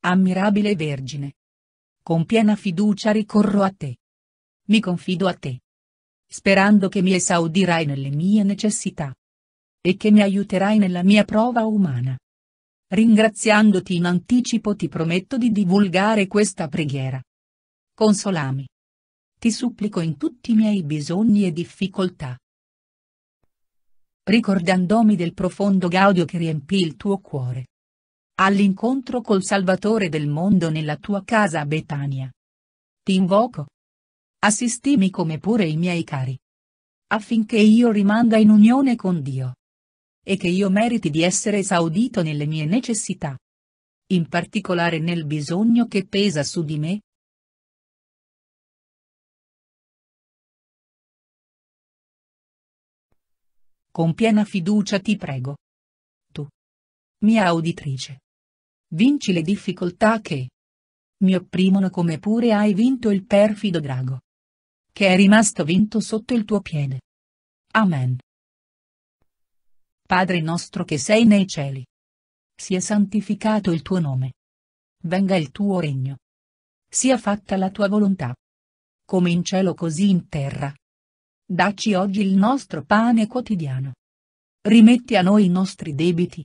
ammirabile Vergine. Con piena fiducia ricorro a te. Mi confido a te. Sperando che mi esaudirai nelle mie necessità. E che mi aiuterai nella mia prova umana. Ringraziandoti in anticipo ti prometto di divulgare questa preghiera. Consolami. Ti supplico in tutti i miei bisogni e difficoltà. Ricordandomi del profondo gaudio che riempì il tuo cuore. All'incontro col Salvatore del mondo nella tua casa a Betania. Ti invoco. Assistimi come pure i miei cari. Affinché io rimanga in unione con Dio e che io meriti di essere esaudito nelle mie necessità. In particolare nel bisogno che pesa su di me. Con piena fiducia ti prego. Tu, mia auditrice, vinci le difficoltà che mi opprimono come pure hai vinto il perfido drago, che è rimasto vinto sotto il tuo piede. Amen. Padre nostro che sei nei cieli. Sia santificato il tuo nome. Venga il tuo regno. Sia fatta la tua volontà. Come in cielo così in terra. Dacci oggi il nostro pane quotidiano. Rimetti a noi i nostri debiti.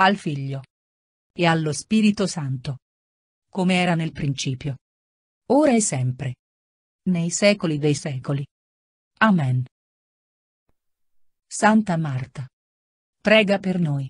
al Figlio e allo Spirito Santo, come era nel principio, ora e sempre, nei secoli dei secoli. Amen. Santa Marta. Prega per noi.